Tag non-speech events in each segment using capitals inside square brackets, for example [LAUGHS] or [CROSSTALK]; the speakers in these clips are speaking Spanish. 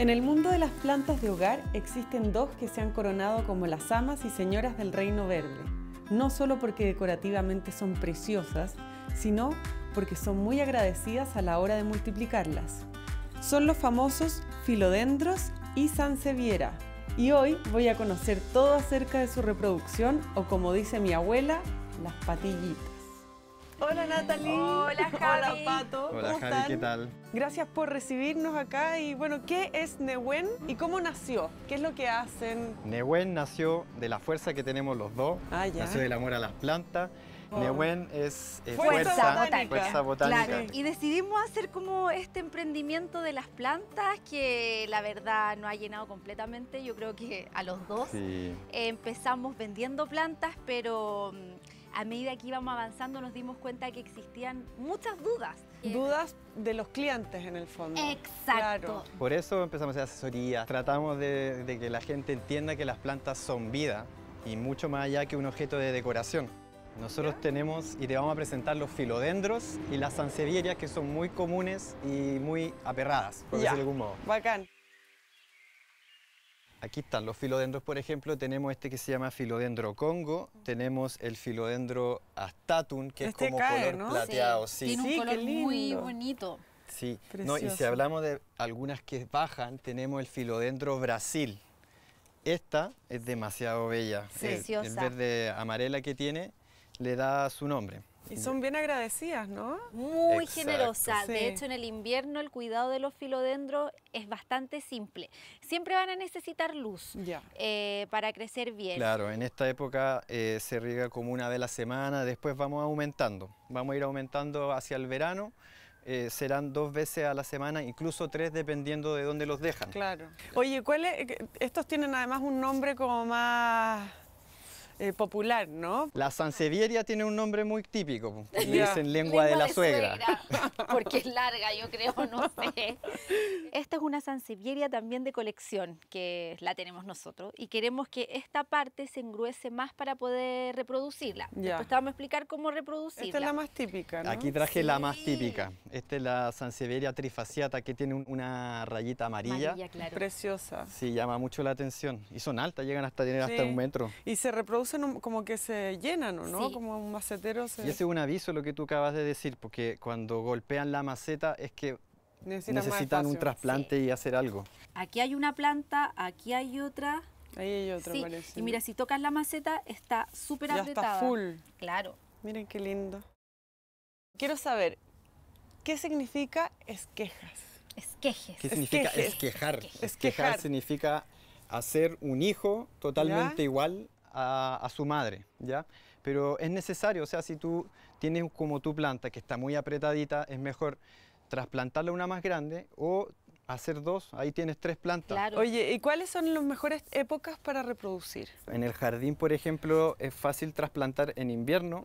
En el mundo de las plantas de hogar existen dos que se han coronado como las amas y señoras del reino verde, no solo porque decorativamente son preciosas, sino porque son muy agradecidas a la hora de multiplicarlas. Son los famosos filodendros y sansevieria. Y hoy voy a conocer todo acerca de su reproducción o como dice mi abuela, las patillitas. Hola Natalie. Hola [LAUGHS] Javi. Hola Pato. Hola ¿Cómo Javi, están? ¿qué tal? Gracias por recibirnos acá y bueno, ¿qué es Nehuen y cómo nació? ¿Qué es lo que hacen? Nehuen nació de la fuerza que tenemos los dos, Ah, ya. nació del amor a las plantas. Oh. Nehuen es eh, Fuerza fuerza, botánica. fuerza botánica. Claro, y decidimos hacer como este emprendimiento de las plantas que la verdad nos ha llenado completamente, yo creo que a los dos. Sí. Eh, empezamos vendiendo plantas, pero mm, a medida que íbamos avanzando nos dimos cuenta que existían muchas dudas. Dudas de los clientes en el fondo. Exacto. Claro. Por eso empezamos a hacer asesorías, tratamos de, de que la gente entienda que las plantas son vida y mucho más allá que un objeto de decoración. Nosotros tenemos y te vamos a presentar los filodendros y las sansevierias que son muy comunes y muy aperradas, por Ya. decirlo de algún modo. Bacán. Aquí están los filodendros, por ejemplo, tenemos este que se llama filodendro congo, tenemos el filodendro astatum, que Este es como cae, color ¿no? plateado, sí. Tiene Sí, un qué color muy bonito. Sí, no, y si hablamos de algunas que bajan, tenemos el filodendro Brasil. Esta es demasiado bella. Sí. El- el, verde amarela que tiene le da su nombre. Y son bien agradecidas, ¿no? Muy Exacto. generosa. Sí. De hecho, en el invierno el cuidado de los filodendros es bastante simple. Siempre van a necesitar luz eh, para crecer bien. Claro, en esta época eh, se riega como una vez a la semana, después vamos aumentando. Vamos a ir aumentando hacia el verano. eh, serán dos veces a la semana, incluso tres dependiendo de dónde los dejan. Claro. Oye, ¿cuál es? Estos tienen además un nombre como más eh, popular, ¿no? La sansevieria tiene un nombre muy típico, le dicen lengua, de la suegra. [LAUGHS] Porque es larga, yo creo, no sé. Esta es una sansevieria también de colección, que la tenemos nosotros, y queremos que esta parte se engruese más para poder reproducirla. Ya. Después te vamos a explicar cómo reproducirla. Esta es la más típica, ¿no? Aquí traje la más típica. Esta es la sansevieria trifasciata que tiene un- una rayita amarilla. Amarilla, claro. Preciosa. Sí, llama mucho la atención. Y son altas, llegan hasta tener hasta un metro. Y se un- como que se llenan, ¿o ¿no? Sí. Como un macetero se Y ese es un aviso lo que tú acabas de decir, porque cuando golpean la maceta es que necesitan un trasplante y hacer algo. Aquí hay una planta, aquí hay otra. Ahí hay otra, Sí, parece. Y mira, si tocas la maceta, está súper ya apretada. está full. Claro. Miren qué lindo. Quiero saber, ¿qué significa esquejas? Esquejes. ¿Qué significa esquejar? Esquejar. Esquejar significa hacer un hijo totalmente ¿Ya? igual a, a su madre, ¿ya? Pero es necesario, o sea, si tú tienes como tu planta que está muy apretadita, es mejor trasplantarla a una más grande o hacer dos, ahí tienes tres plantas. Claro. Oye, ¿y cuáles son las mejores épocas para reproducir? En el jardín, por ejemplo, es fácil trasplantar en invierno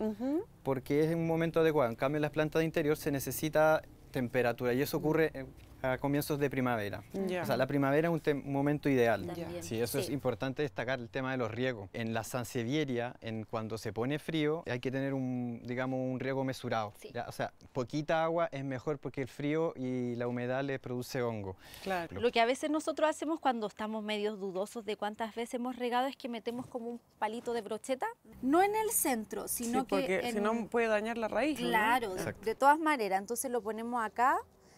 porque es un momento adecuado. En cambio, en las plantas de interior se necesita temperatura y eso ocurre a comienzos de primavera. Ya. O sea, la primavera es un, momento ideal. También, Sí, eso es sí. importante destacar el tema de los riegos. En la sansevieria, en cuando se pone frío, hay que tener un, digamos, un riego mesurado. Sí. ¿ya? O sea, poquita agua es mejor porque el frío y la humedad le produce hongo. Claro. Lo que a veces nosotros hacemos cuando estamos medios dudosos de cuántas veces hemos regado es que metemos como un palito de brocheta, no en el centro, sino sí, que porque en- si no puede dañar la raíz. ¿no? Claro, de- Exacto. de todas maneras, entonces lo ponemos acá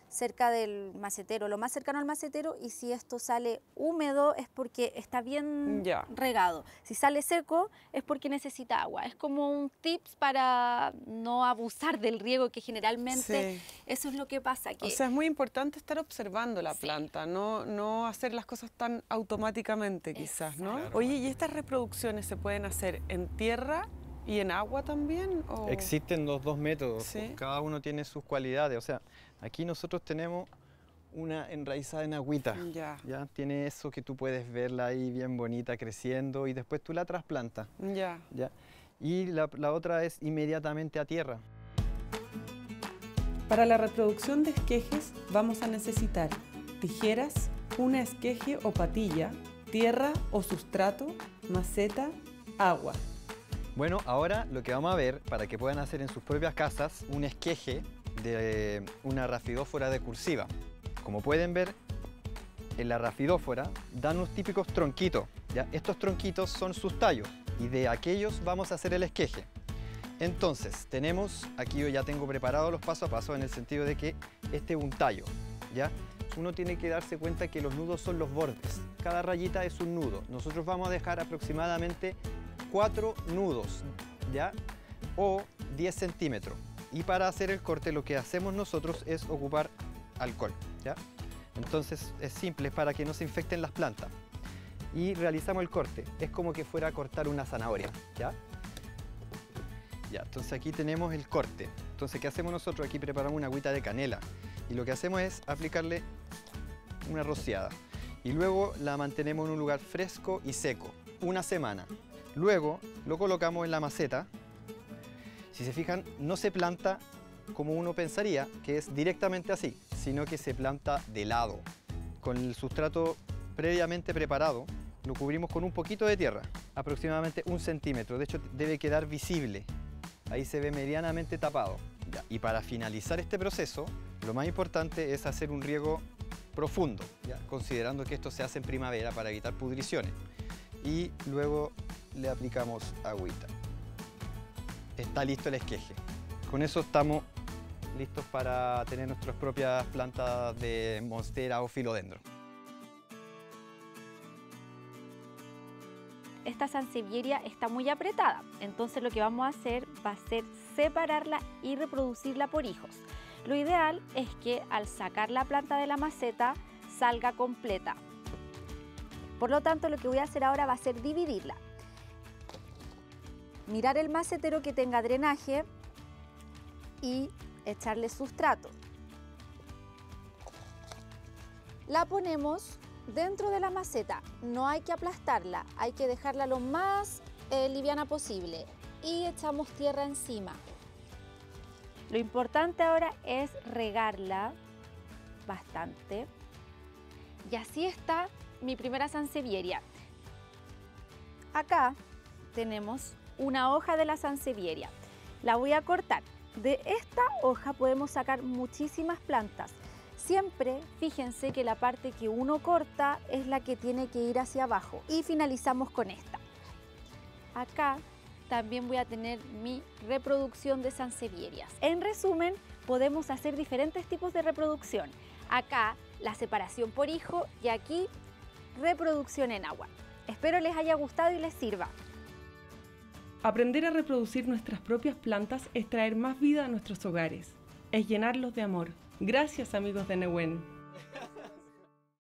cerca del macetero, lo más cercano al macetero y si esto sale húmedo es porque está bien Ya. regado. Si sale seco es porque necesita agua. Es como un tips para no abusar del riego que generalmente Sí. eso es lo que pasa. Que O sea, es muy importante estar observando la Sí. planta, no, no hacer las cosas tan automáticamente quizás, ¿no? Exacto. Oye, ¿y estas reproducciones se pueden hacer en tierra y en agua también? o- Existen los dos métodos. Sí. cada uno tiene sus cualidades. O sea, aquí nosotros tenemos una enraizada en agüita. Ya, Ya tiene eso que tú puedes verla ahí bien bonita creciendo y después tú la trasplantas. ya. ¿ya? Y la, la otra es inmediatamente a tierra. Para la reproducción de esquejes vamos a necesitar tijeras, una esqueje o patilla, tierra o sustrato, maceta, agua. Bueno, ahora lo que vamos a ver para que puedan hacer en sus propias casas un esqueje de una rafidófora de cursiva. Como pueden ver, en la rafidófora, dan unos típicos tronquitos. ¿ya? Estos tronquitos son sus tallos y de aquellos vamos a hacer el esqueje. Entonces, tenemos, aquí yo ya tengo preparados los paso a paso en el sentido de que este es un tallo, ¿ya? Uno tiene que darse cuenta que los nudos son los bordes. Cada rayita es un nudo. Nosotros vamos a dejar aproximadamente cuatro nudos, ¿ya? O 10 centímetros. Y para hacer el corte lo que hacemos nosotros es ocupar alcohol, ¿ya? Entonces es simple, es para que no se infecten las plantas. Y realizamos el corte. Es como que fuera a cortar una zanahoria, ¿ya? Ya, entonces aquí tenemos el corte. Entonces, ¿qué hacemos nosotros? Aquí preparamos una agüita de canela. Y lo que hacemos es aplicarle una rociada. Y luego la mantenemos en un lugar fresco y seco, una semana. Luego lo colocamos en la maceta. Si se fijan, no se planta como uno pensaría, que es directamente así, sino que se planta de lado. Con el sustrato previamente preparado, lo cubrimos con un poquito de tierra, aproximadamente un centímetro. De hecho, debe quedar visible ahí se ve medianamente tapado. Y para finalizar este proceso, lo más importante es hacer un riego profundo, considerando que esto se hace en primavera para evitar pudriciones. Y luego le aplicamos agüita. Está listo el esqueje. Con eso estamos listos para tener nuestras propias plantas de monstera o filodendro. esta sansevieria está muy apretada, entonces lo que vamos a hacer va a ser separarla y reproducirla por hijos. Lo ideal es que al sacar la planta de la maceta salga completa. Por lo tanto, lo que voy a hacer ahora va a ser dividirla. Mirar el macetero que tenga drenaje y echarle sustrato. La ponemos dentro de la maceta no hay que aplastarla, hay que dejarla lo más eh, liviana posible y echamos tierra encima. Lo importante ahora es regarla bastante. Y así está mi primera sansevieria. Acá tenemos una hoja de la sansevieria. La voy a cortar. De esta hoja podemos sacar muchísimas plantas. Siempre fíjense que la parte que uno corta es la que tiene que ir hacia abajo y finalizamos con esta. Acá también voy a tener mi reproducción de sansevierias. En resumen, podemos hacer diferentes tipos de reproducción. Acá la separación por hijo y aquí reproducción en agua. Espero les haya gustado y les sirva. Aprender a reproducir nuestras propias plantas es traer más vida a nuestros hogares, es llenarlos de amor. Gracias amigos de Newen.